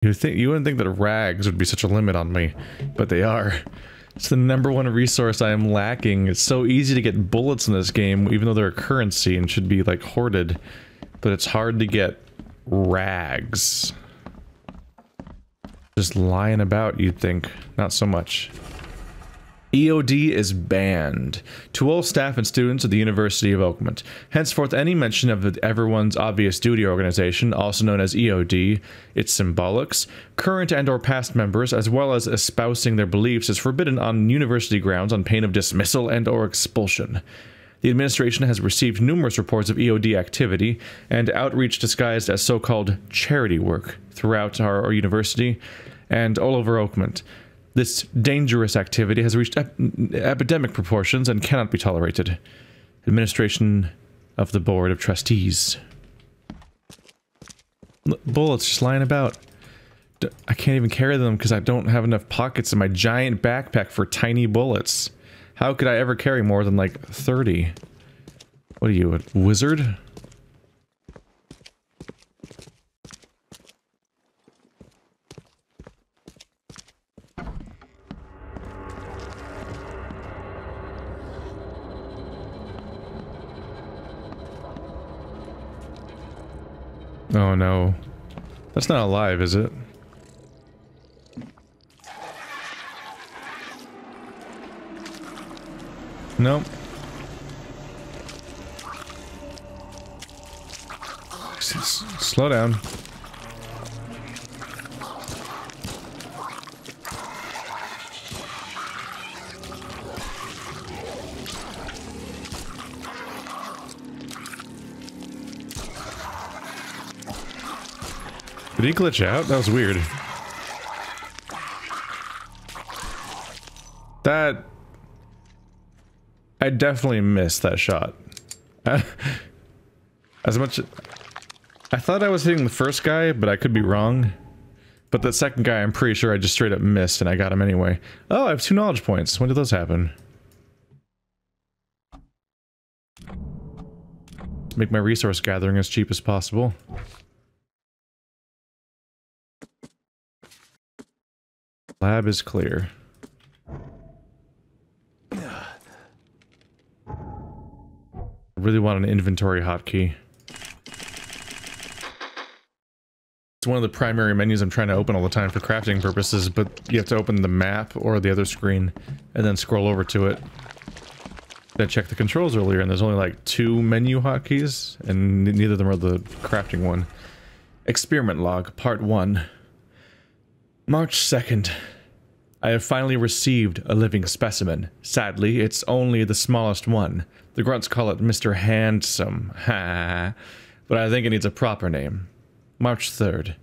You think you wouldn't think that rags would be such a limit on me, but they are. It's the number one resource I am lacking. It's so easy to get bullets in this game, even though they're a currency and should be like hoarded. But it's hard to get rags. Just lying about, you'd think. Not so much. EOD is banned to all staff and students of the University of Oakmont. Henceforth, any mention of the Everyone's Obvious Duty organization, also known as EOD, its symbolics, current and or past members, as well as espousing their beliefs, is forbidden on university grounds on pain of dismissal and or expulsion. The administration has received numerous reports of EOD activity and outreach disguised as so-called charity work throughout our, our university and all over Oakmont. This dangerous activity has reached ep epidemic proportions and cannot be tolerated. Administration of the Board of Trustees. L bullets just lying about. D I can't even carry them because I don't have enough pockets in my giant backpack for tiny bullets. How could I ever carry more than like 30? What are you, a wizard? Oh no. That's not alive, is it? Nope. Slow down. Did he glitch out? That was weird. That... I definitely missed that shot. As much... I thought I was hitting the first guy, but I could be wrong. But the second guy, I'm pretty sure I just straight up missed and I got him anyway. Oh, I have two knowledge points. When did those happen? Make my resource gathering as cheap as possible. Lab is clear. I really want an inventory hotkey. It's one of the primary menus I'm trying to open all the time for crafting purposes, but you have to open the map or the other screen and then scroll over to it. I checked the controls earlier and there's only like two menu hotkeys and neither of them are the crafting one. Experiment log, part 1. March 2nd. I have finally received a living specimen. Sadly, it's only the smallest one. The grunts call it Mr. Handsome. Ha. but I think it needs a proper name. March 3rd.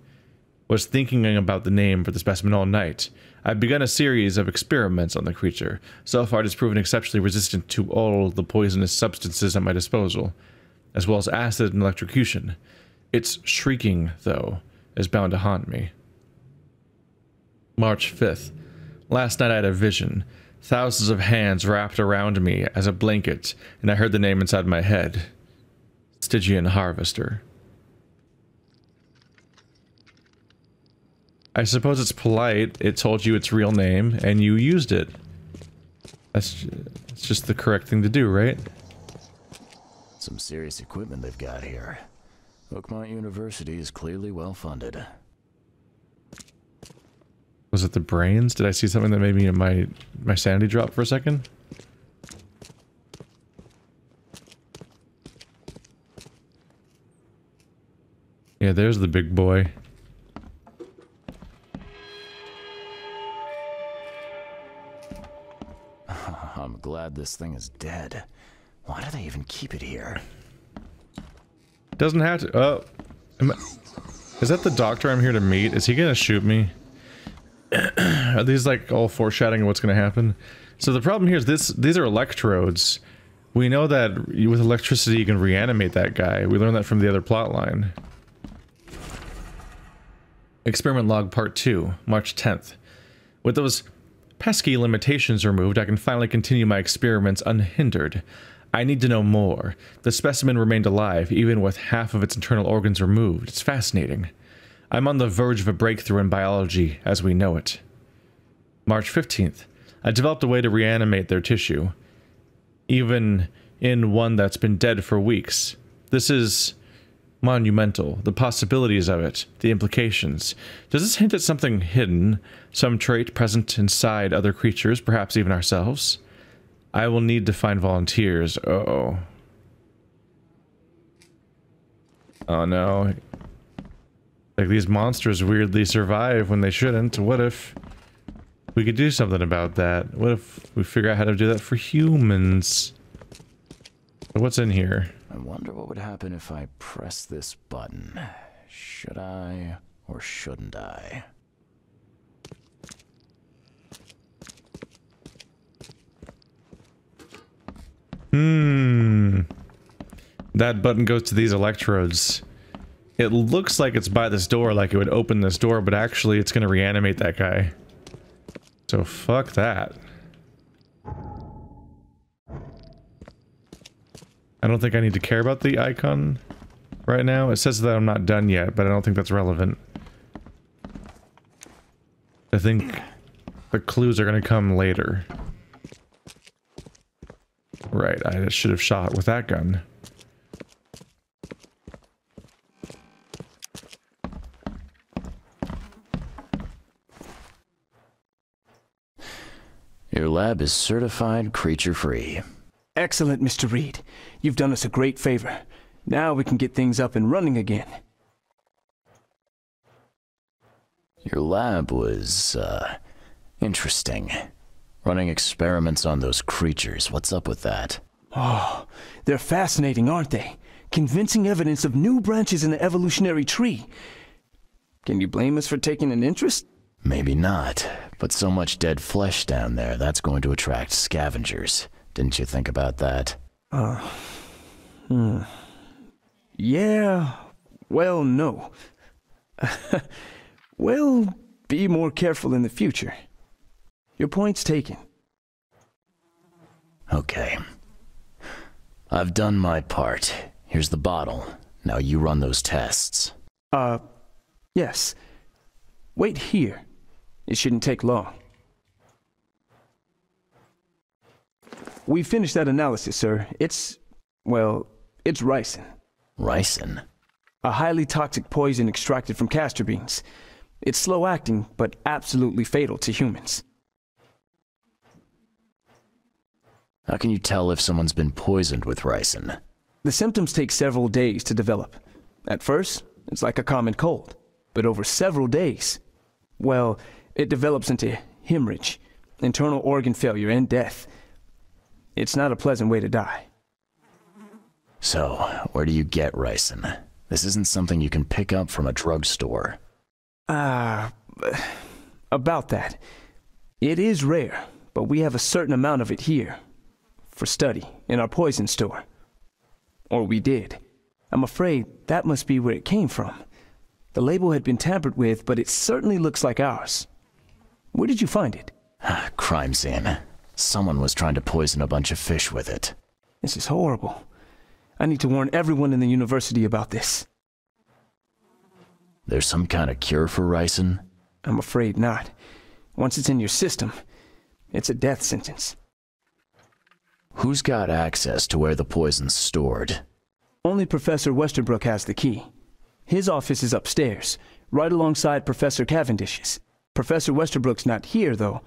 Was thinking about the name for the specimen all night. I've begun a series of experiments on the creature. So far it has proven exceptionally resistant to all the poisonous substances at my disposal, as well as acid and electrocution. Its shrieking, though, is bound to haunt me. March 5th. Last night I had a vision. Thousands of hands wrapped around me as a blanket, and I heard the name inside my head. Stygian Harvester. I suppose it's polite. It told you its real name, and you used it. That's it's just the correct thing to do, right? Some serious equipment they've got here. Oakmont University is clearly well funded. Was it the brains? Did I see something that made me my my sanity drop for a second? Yeah, there's the big boy. I'm glad this thing is dead. Why do they even keep it here? Doesn't have to. Oh. I, is that the doctor I'm here to meet? Is he gonna shoot me? are these like all foreshadowing of what's going to happen? So the problem here is this: these are electrodes. We know that with electricity you can reanimate that guy. We learned that from the other plot line. Experiment log part 2, March 10th. With those pesky limitations removed, I can finally continue my experiments unhindered. I need to know more. The specimen remained alive, even with half of its internal organs removed. It's fascinating. I'm on the verge of a breakthrough in biology as we know it. March 15th. I developed a way to reanimate their tissue, even in one that's been dead for weeks. This is monumental. The possibilities of it, the implications. Does this hint at something hidden, some trait present inside other creatures, perhaps even ourselves? I will need to find volunteers. Uh oh. Oh no. Like these monsters weirdly survive when they shouldn't. What if we could do something about that? What if we figure out how to do that for humans? What's in here? I wonder what would happen if I press this button. Should I or shouldn't I? Hmm. That button goes to these electrodes. It looks like it's by this door, like it would open this door, but actually it's going to reanimate that guy. So fuck that. I don't think I need to care about the icon right now. It says that I'm not done yet, but I don't think that's relevant. I think the clues are going to come later. Right, I should have shot with that gun. Your lab is certified creature free. Excellent, Mr. Reed. You've done us a great favor. Now we can get things up and running again. Your lab was, uh, interesting. Running experiments on those creatures. What's up with that? Oh, they're fascinating, aren't they? Convincing evidence of new branches in the evolutionary tree. Can you blame us for taking an interest? Maybe not, but so much dead flesh down there, that's going to attract scavengers. Didn't you think about that? Uh, hmm. Yeah, well, no. well, be more careful in the future. Your point's taken. Okay. I've done my part. Here's the bottle. Now you run those tests. Uh, yes. Wait here. It shouldn't take long. We finished that analysis, sir. It's, well, it's ricin. Ricin? A highly toxic poison extracted from castor beans. It's slow acting, but absolutely fatal to humans. How can you tell if someone's been poisoned with ricin? The symptoms take several days to develop. At first, it's like a common cold. But over several days, well, it develops into hemorrhage, internal organ failure, and death. It's not a pleasant way to die. So, where do you get ricin? This isn't something you can pick up from a drugstore. Ah, uh, about that. It is rare, but we have a certain amount of it here. For study, in our poison store. Or we did. I'm afraid that must be where it came from. The label had been tampered with, but it certainly looks like ours. Where did you find it? Ah, crime scene. Someone was trying to poison a bunch of fish with it. This is horrible. I need to warn everyone in the university about this. There's some kind of cure for ricin? I'm afraid not. Once it's in your system, it's a death sentence. Who's got access to where the poison's stored? Only Professor Westerbrook has the key. His office is upstairs, right alongside Professor Cavendish's. Professor Westerbrook's not here, though.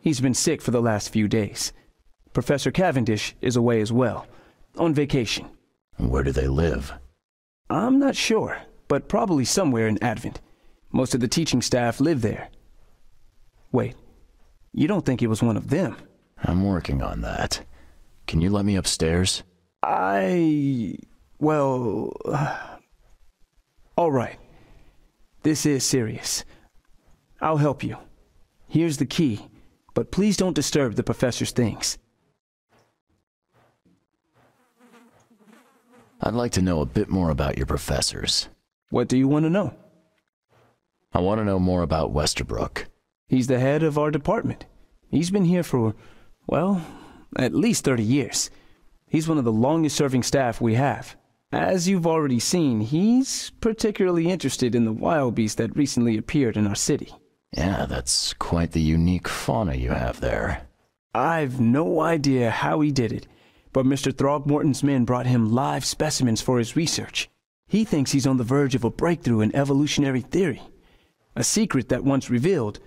He's been sick for the last few days. Professor Cavendish is away as well, on vacation. Where do they live? I'm not sure, but probably somewhere in Advent. Most of the teaching staff live there. Wait, you don't think it was one of them? I'm working on that. Can you let me upstairs? I. Well. Uh, all right. This is serious. I'll help you. Here's the key, but please don't disturb the professor's things. I'd like to know a bit more about your professors. What do you want to know? I want to know more about Westerbrook. He's the head of our department. He's been here for, well, at least 30 years. He's one of the longest serving staff we have. As you've already seen, he's particularly interested in the wild beast that recently appeared in our city. Yeah, that's quite the unique fauna you have there. I've no idea how he did it, but Mr. Throgmorton's men brought him live specimens for his research. He thinks he's on the verge of a breakthrough in evolutionary theory, a secret that, once revealed,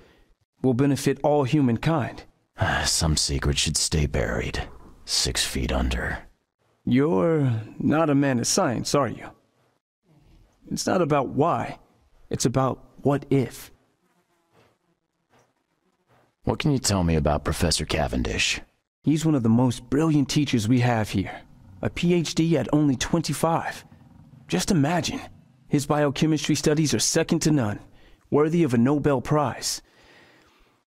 will benefit all humankind. Ah, some secret should stay buried, six feet under. You're not a man of science, are you? It's not about why, it's about what if. What can you tell me about Professor Cavendish? He's one of the most brilliant teachers we have here. A PhD at only 25. Just imagine. His biochemistry studies are second to none, worthy of a Nobel Prize.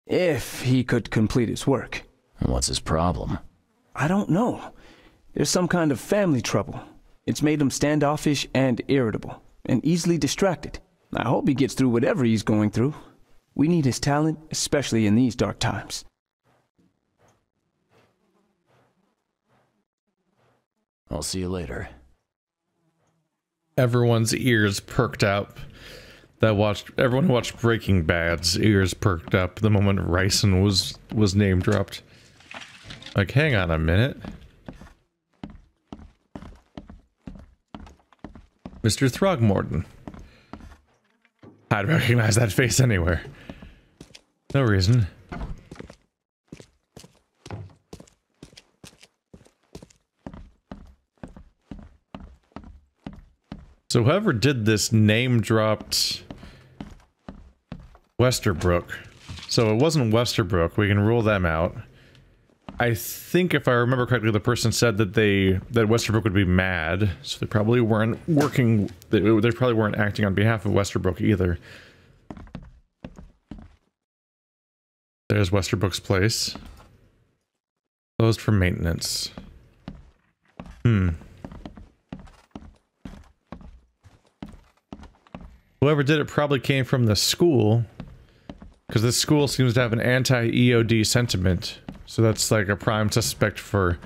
If he could complete his work. What's his problem? I don't know. There's some kind of family trouble. It's made him standoffish and irritable, and easily distracted. I hope he gets through whatever he's going through. We need his talent, especially in these dark times. I'll see you later. Everyone's ears perked up. That watched everyone who watched Breaking Bad's ears perked up the moment ricin was was name dropped. Like, hang on a minute. Mr. Throgmorton. I'd recognize that face anywhere. No reason. So whoever did this name dropped Westerbrook. So it wasn't Westerbrook. We can rule them out. I think if I remember correctly, the person said that they that Westerbrook would be mad, so they probably weren't working. They, they probably weren't acting on behalf of Westerbrook either. There's Westerbrook's place. Closed for maintenance. Hmm. Whoever did it probably came from the school. Because this school seems to have an anti-EOD sentiment. So that's like a prime suspect for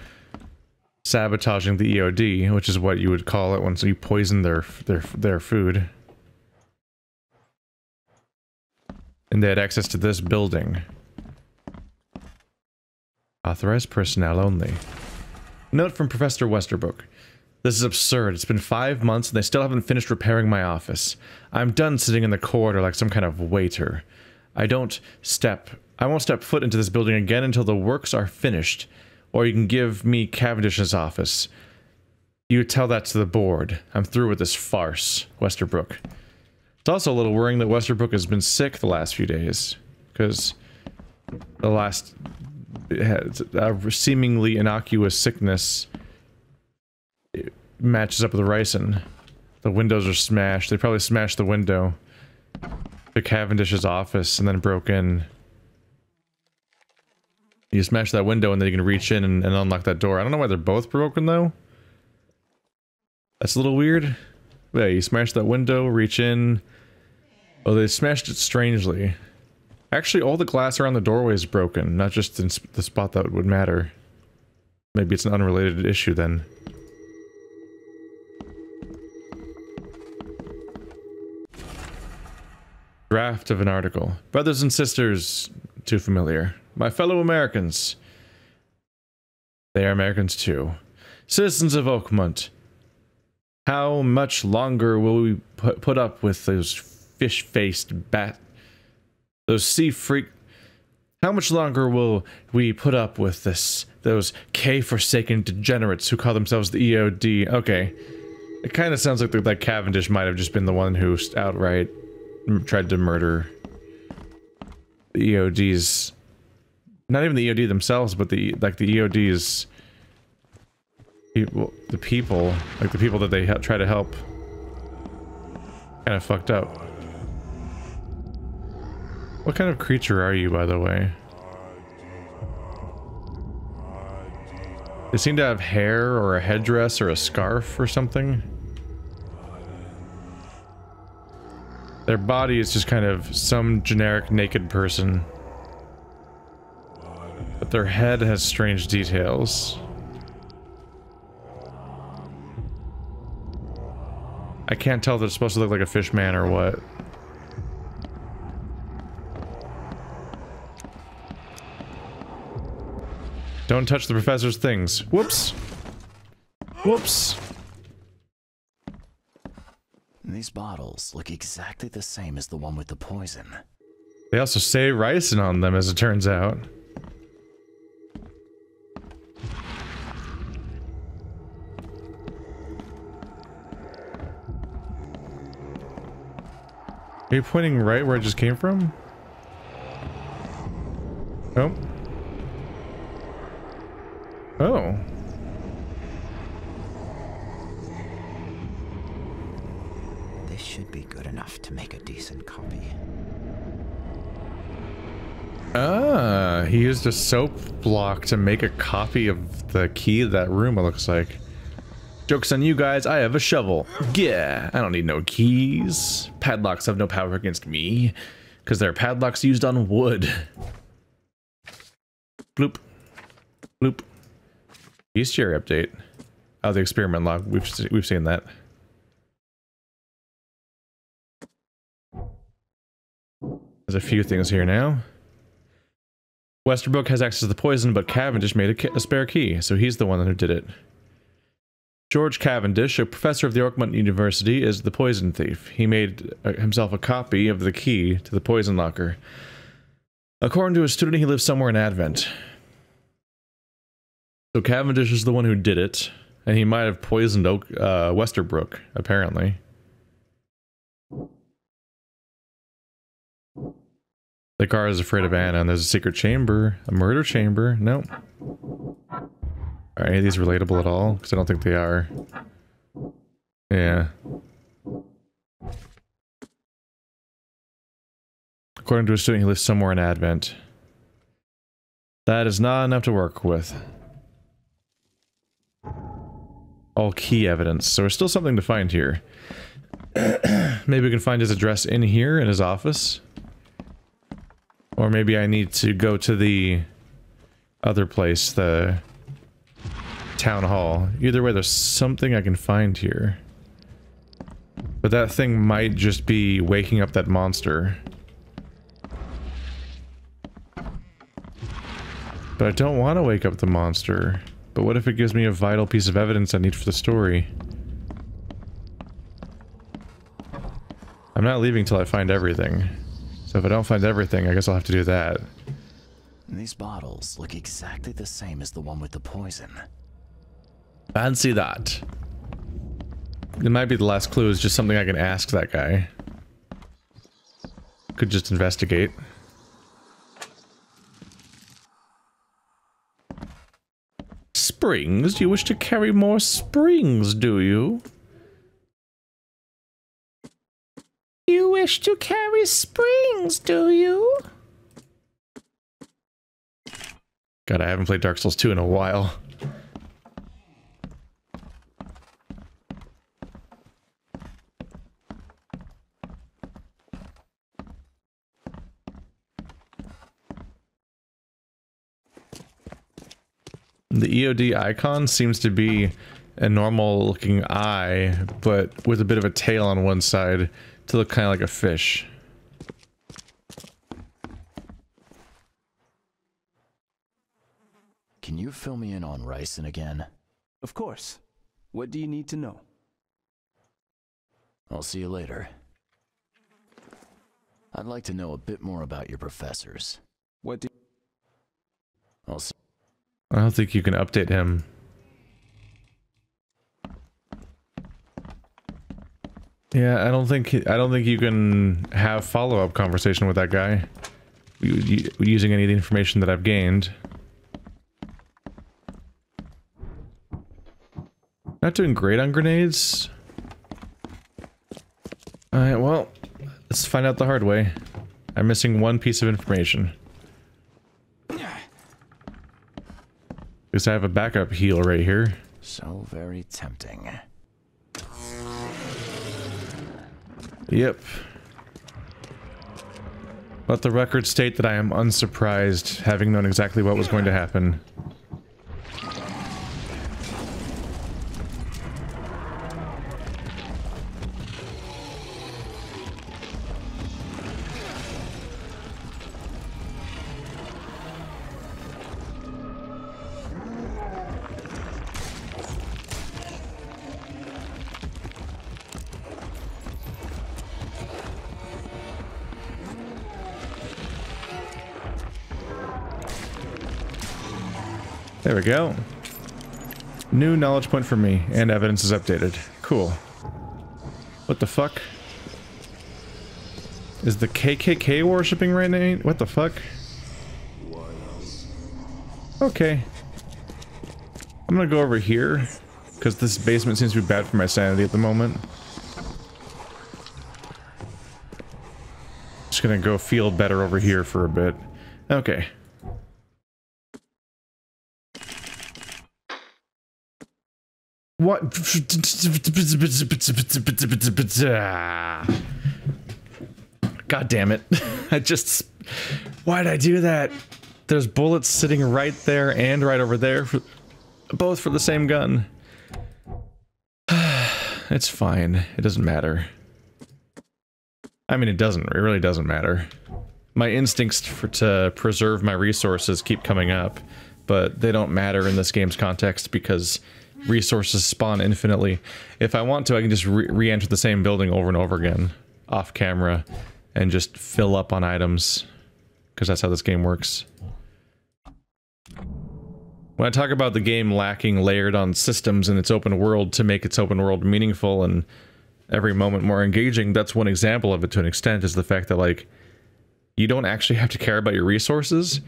sabotaging the EOD, which is what you would call it once you poison their their their food. And they had access to this building. Authorized personnel only. Note from Professor Westerbrook. This is absurd. It's been five months and they still haven't finished repairing my office. I'm done sitting in the corridor like some kind of waiter. I don't step... I won't step foot into this building again until the works are finished. Or you can give me Cavendish's office. You tell that to the board. I'm through with this farce, Westerbrook. It's also a little worrying that Westerbrook has been sick the last few days. Because the last... A seemingly innocuous sickness matches up with the ricin. The windows are smashed. They probably smashed the window to Cavendish's office and then broke in. You smash that window and then you can reach in and, and unlock that door. I don't know why they're both broken though. That's a little weird. Yeah, you smash that window, reach in. Oh, they smashed it strangely. Actually, all the glass around the doorway is broken, not just in the spot that would matter. Maybe it's an unrelated issue then. Draft of an article. Brothers and sisters, too familiar. My fellow Americans. They are Americans too. Citizens of Oakmont. How much longer will we put, up with those fish-faced bat... Those sea freak... How much longer will we put up with this? Those K-forsaken degenerates who call themselves the EOD. Okay. It kind of sounds like that Cavendish might have just been the one who outright tried to murder the EODs. Not even the EOD themselves, but the like the EODs people, the people, like the people that they try to help, kind of fucked up. What kind of creature are you, by the way? They seem to have hair or a headdress or a scarf or something. Their body is just kind of some generic naked person. But their head has strange details. I can't tell if it's supposed to look like a fish man or what. Don't touch the professor's things. Whoops. Whoops. These bottles look exactly the same as the one with the poison. They also say ricin on them, as it turns out. Are you pointing right where it just came from? Oh. Oh. This should be good enough to make a decent copy. Ah, he used a soap block to make a copy of the key to that room, it looks like. Joke's on you guys, I have a shovel. Yeah, I don't need no keys. Padlocks have no power against me, because they're padlocks used on wood. Bloop. Bloop. Bestiary update. Oh, the experiment log. We've, we've seen that. There's a few things here now. Westerbrook has access to the poison, but Cavendish made a, a, spare key, so he's the one who did it. George Cavendish, a professor of the Oakmont University, is the poison thief. He made uh, himself a copy of the key to the poison locker. According to a student, he lives somewhere in Advent. So Cavendish is the one who did it, and he might have poisoned Oak, uh, Westerbrook, apparently. The car is afraid of Anna, and there's a secret chamber. A murder chamber? No. Are any of these relatable at all? Because I don't think they are. Yeah. According to a student, he lives somewhere in Advent. That is not enough to work with. All key evidence, so there's still something to find here. Maybe we can find his address in here, in his office. Or maybe I need to go to the other place, the town hall. Either way, there's something I can find here. But that thing might just be waking up that monster. But I don't want to wake up the monster. But what if it gives me a vital piece of evidence I need for the story? I'm not leaving till I find everything. So if I don't find everything, I guess I'll have to do that. These bottles look exactly the same as the one with the poison. Fancy that. It might be the last clue is just something I can ask that guy. Could just investigate. Springs? You wish to carry more springs, do you? You wish to carry springs, do you? God, I haven't played Dark Souls 2 in a while. The EOD icon seems to be a normal looking eye, but with a bit of a tail on one side to look kind of like a fish. Can you fill me in on Ricin again? Of course. What do you need to know? I'll see you later. I'd like to know a bit more about your professors. What do I'll see. I don't think you can update him Yeah, I don't think I don't think you can have follow-up conversation with that guy using any of the information that I've gained. Not doing great on grenades. Alright, well, let's find out the hard way. I'm missing one piece of information. Because I have a backup heal right here. So very tempting. Yep. Let the record state that I am unsurprised, having known exactly what was going to happen. There we go. New knowledge point for me, and evidence is updated. Cool. What the fuck? Is the KKK worshipping right now? What the fuck? Okay. I'm gonna go over here, because this basement seems to be bad for my sanity at the moment. Just gonna go feel better over here for a bit. Okay. What? God damn it. I just... Why'd I do that? There's bullets sitting right there and right over there. For, both for the same gun. it's fine. It doesn't matter. I mean, it doesn't. It really doesn't matter. My instincts for, to preserve my resources keep coming up, but they don't matter in this game's context because resources spawn infinitely. If I want to, I can just re-enter the same building over and over again, off camera, and just fill up on items, because that's how this game works. When I talk about the game lacking layered on systems in its open world to make its open world meaningful and every moment more engaging, that's one example of it to an extent, is the fact that, like, you don't actually have to care about your resources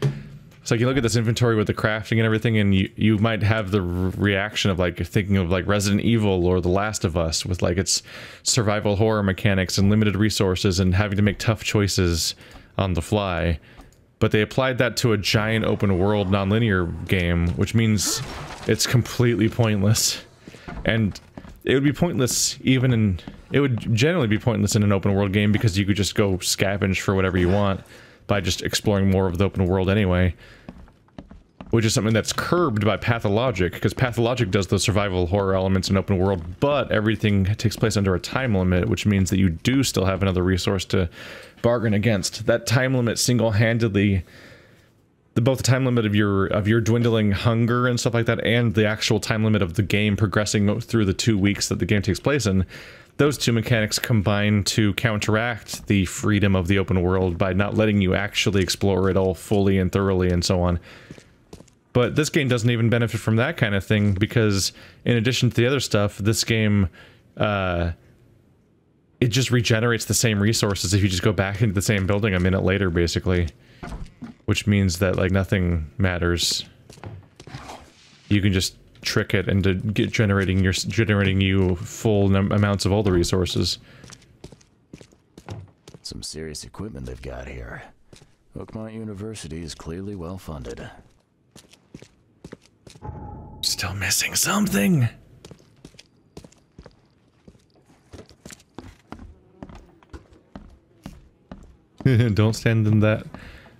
it's like you look at this inventory with the crafting and everything, and you you might have the reaction of like thinking of like Resident Evil or The Last of Us with like its survival horror mechanics and limited resources and having to make tough choices on the fly. But they applied that to a giant open world nonlinear game, which means it's completely pointless. And it would be pointless even in it would generally be pointless in an open world game because you could just go scavenge for whatever you want by just exploring more of the open world anyway. Which is something that's curbed by Pathologic, because Pathologic does the survival horror elements in open world, but everything takes place under a time limit, which means that you do still have another resource to bargain against. That time limit single-handedly the, both the time limit of your of your dwindling hunger and stuff like that and the actual time limit of the game progressing through the two weeks that the game takes place in those two mechanics combine to counteract the freedom of the open world by not letting you actually explore it all fully and thoroughly and so on. But this game doesn't even benefit from that kind of thing because in addition to the other stuff, this game, uh, it just regenerates the same resources if you just go back into the same building a minute later, basically. Which means that, like, nothing matters. You can just trick it into get generating your generating you full amounts of all the resources. Some serious equipment they've got here. Oakmont University is clearly well funded. Still missing something. Don't stand in that.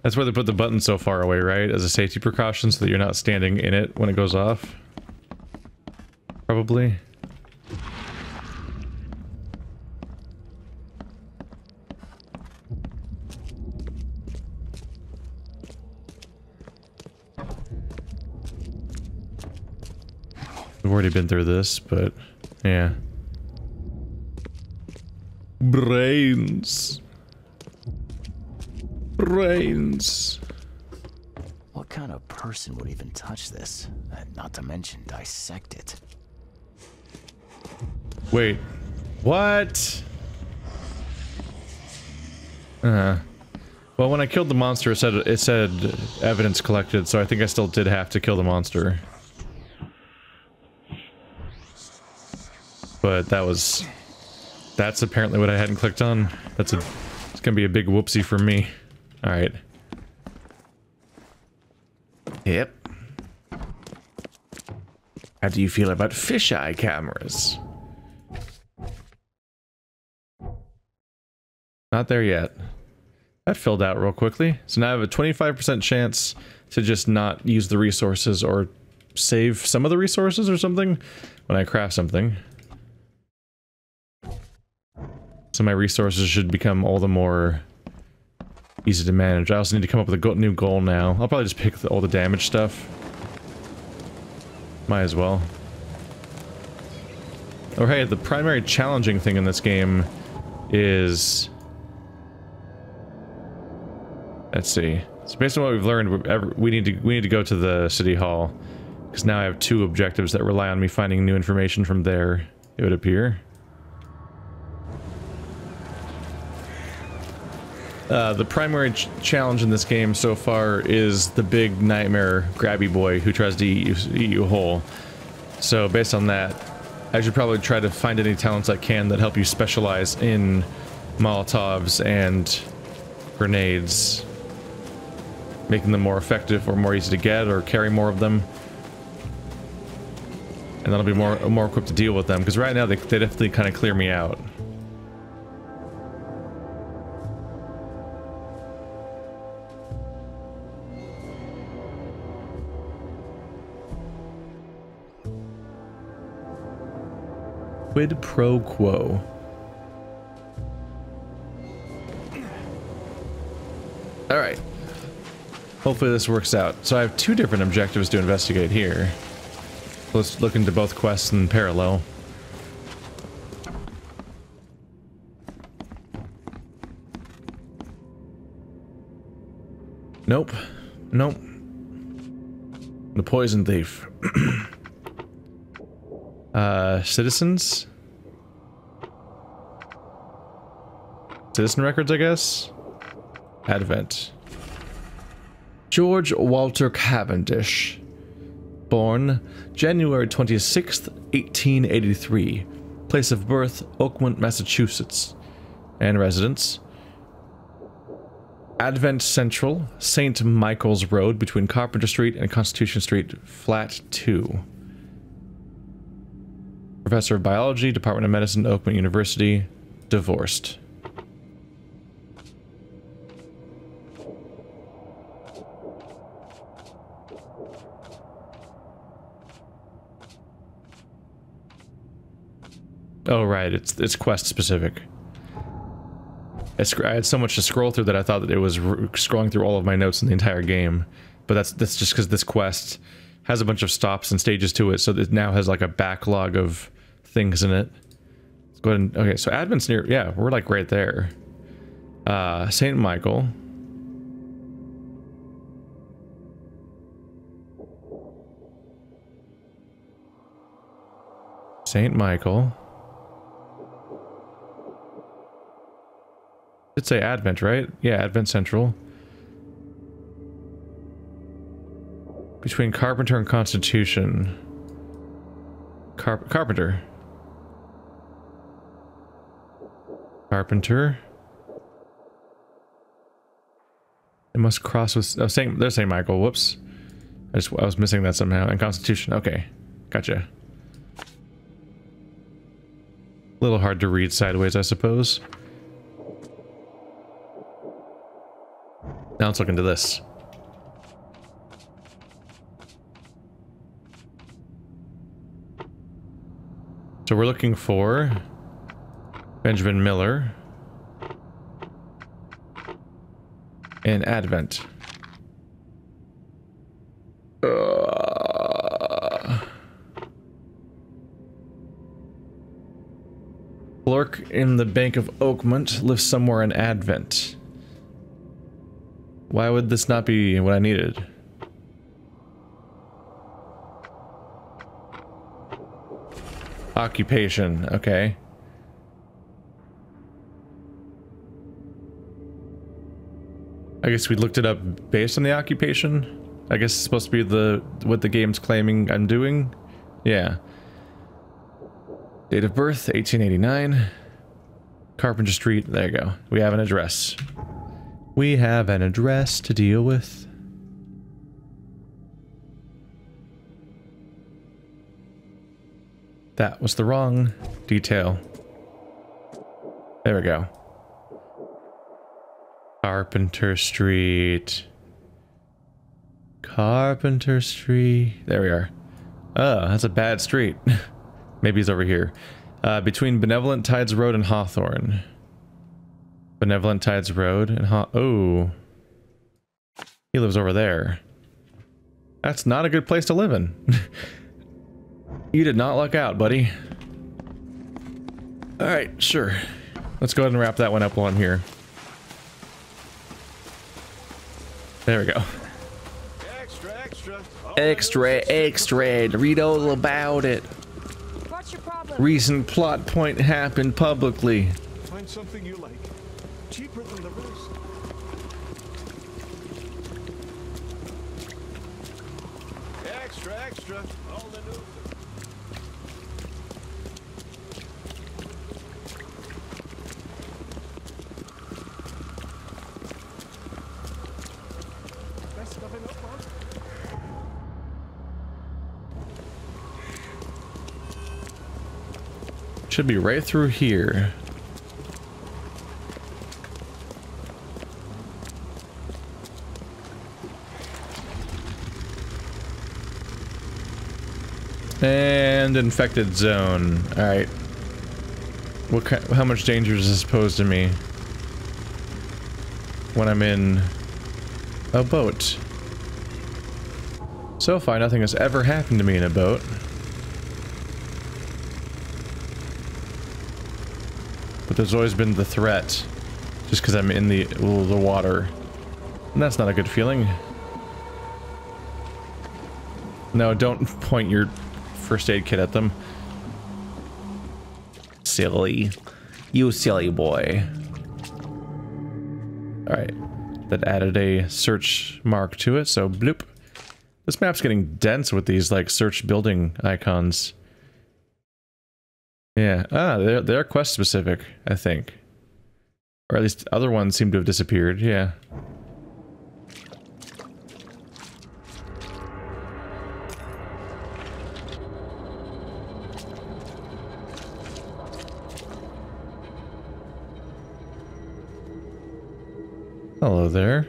That's why they put the button so far away, right? As a safety precaution so that you're not standing in it when it goes off probably. We've already been through this, but yeah. Brains. Brains. What kind of person would even touch this? Uh, not to mention dissect it. Wait. What? Uh. Well, when I killed the monster, it said it said evidence collected, so I think I still did have to kill the monster. But that was that's apparently what I hadn't clicked on. That's a it's gonna be a big whoopsie for me. All right. Yep. How do you feel about fisheye cameras? Not there yet. That filled out real quickly. So now I have a 25% chance to just not use the resources or save some of the resources or something when I craft something. So my resources should become all the more easy to manage. I also need to come up with a new goal now. I'll probably just pick the, all the damage stuff. Might as well. Oh hey, the primary challenging thing in this game is Let's see. So based on what we've learned, we need to we need to go to the city hall Because now I have two objectives that rely on me finding new information from there, it would appear. Uh, the primary ch challenge in this game so far is the big nightmare grabby boy who tries to eat you, eat you whole. So based on that, I should probably try to find any talents I can that help you specialize in Molotovs and grenades. Making them more effective or more easy to get or carry more of them. And then I'll be more, more equipped to deal with them, because right now they, they definitely kind of clear me out. Quid pro quo. Alright. Hopefully this works out. So I have two different objectives to investigate here. Let's look into both quests in parallel. Nope. Nope. The poison thief. Uh, citizens? Citizen records, I guess? Advent. George Walter Cavendish. Born January 26th, 1883. Place of birth, Oakmont, Massachusetts. And residence. Advent Central, St. Michael's Road between Carpenter Street and Constitution Street, Flat 2. Professor of Biology, Department of Medicine, Oakland University, divorced. Oh right, it's it's quest specific. I had so much to scroll through that I thought that it was scrolling through all of my notes in the entire game, but that's that's just because this quest has a bunch of stops and stages to it, so it now has like a backlog of things in it. Let's go ahead and, okay, so Advent's near, yeah, we're like right there. Uh, St. Michael. St. Michael. Should say Advent, right? Yeah, Advent Central. Between Carpenter and Constitution. Car Carpenter. Carpenter. It must cross with oh, Saint. There's Saint Michael. Whoops. I just I was missing that somehow. And Constitution. Okay, gotcha. A little hard to read sideways, I suppose. Now let's look into this. So we're looking for Benjamin Miller and Advent. Uh, clerk in the Bank of Oakmont lives somewhere in Advent. Why would this not be what I needed? Occupation, okay. I guess we looked it up based on the occupation. I guess it's supposed to be the what the game's claiming I'm doing. Yeah. Date of birth, 1889. Carpenter Street, there you go. We have an address. We have an address to deal with. That was the wrong detail. There we go. Carpenter Street. Carpenter Street. There we are. Oh, that's a bad street. Maybe he's over here. Uh, between Benevolent Tides Road and Hawthorne. Benevolent Tides Road and Haw- Oh. He lives over there. That's not a good place to live in. You did not luck out, buddy. Alright, sure. Let's go ahead and wrap that one up while I'm here. There we go. Extra, extra. Extra, extra, read all about it. What's your problem? Recent plot point happened publicly. Find something you like. Cheaper than the rest. Extra, extra. All the new. Best of enough, huh? Should be right through here. Infected zone. All right. What kind, how much danger is this posed to me when I'm in a boat? So far, nothing has ever happened to me in a boat. But there's always been the threat, just because I'm in the the water, and that's not a good feeling. No, don't point your first aid kit at them. Silly, you silly boy. All right, that added a search mark to it, so bloop. This map's getting dense with these like search building icons. Yeah. Ah, they're they're quest specific, I think. Or at least other ones seem to have disappeared. Yeah. Hello there.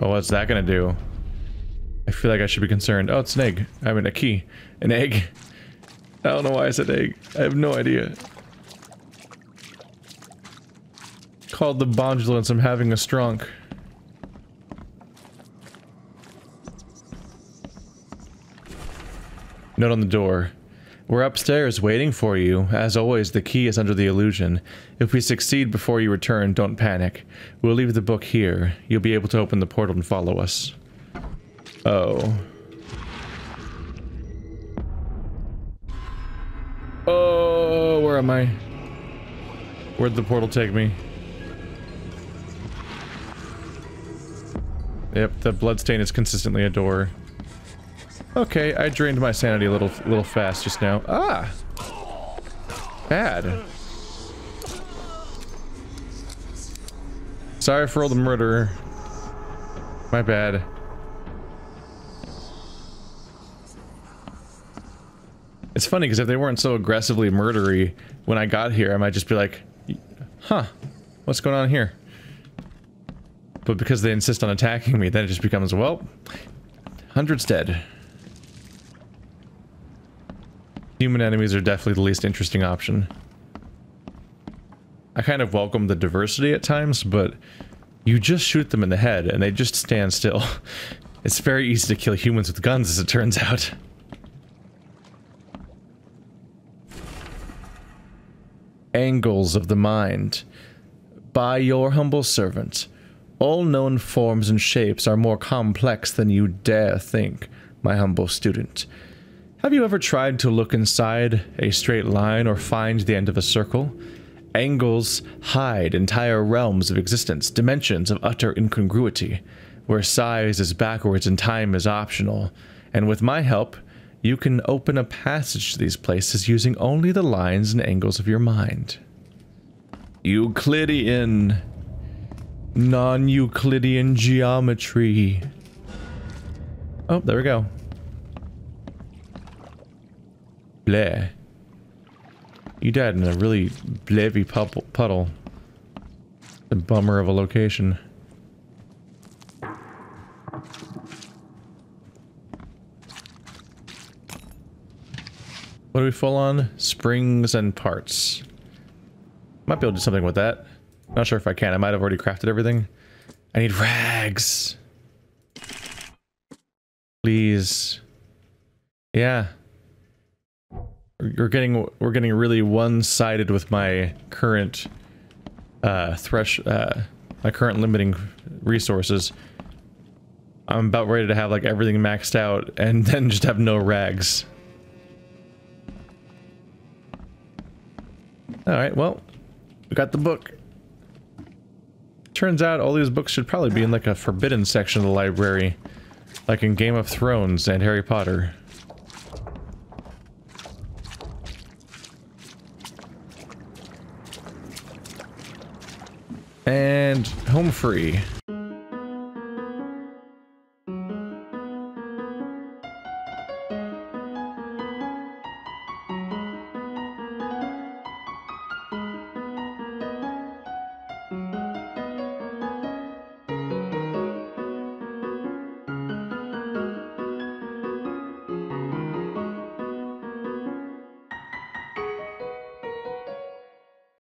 Oh, what's that gonna do? I feel like I should be concerned. Oh, it's an egg. I mean, a key. An egg. I don't know why I said egg. I have no idea. Called the Bondulance. I'm having a strunk. Note on the door. We're upstairs waiting for you. As always, the key is under the illusion. If we succeed before you return, don't panic. We'll leave the book here. You'll be able to open the portal and follow us. Oh. Oh, where am I? Where'd the portal take me? Yep, the bloodstain is consistently a door. Okay, I drained my sanity a little, little fast just now. Ah! Bad. Sorry for all the murder. My bad. It's funny because if they weren't so aggressively murdery when I got here, I might just be like, huh, what's going on here? But because they insist on attacking me, then it just becomes, well, hundreds dead. Human enemies are definitely the least interesting option. I kind of welcome the diversity at times, but you just shoot them in the head and they just stand still. It's very easy to kill humans with guns, as it turns out. Angles of the mind. By your humble servant. All known forms and shapes are more complex than you dare think, my humble student. Have you ever tried to look inside a straight line or find the end of a circle? Angles hide entire realms of existence, dimensions of utter incongruity, where size is backwards and time is optional. And with my help, you can open a passage to these places using only the lines and angles of your mind. Euclidean. Non-Euclidean geometry. Oh, there we go. Bleh. You died in a really blevy puddle. A bummer of a location. What do we full on? Springs and parts. Might be able to do something with that. Not sure if I can. I might have already crafted everything. I need rags. Please. Yeah. We're getting we're getting really one-sided with my current uh thresh uh my current limiting resources. I'm about ready to have like everything maxed out and then just have no rags. Alright, well, we got the book. Turns out all these books should probably be in like a forbidden section of the library. Like in Game of Thrones and Harry Potter. And home free.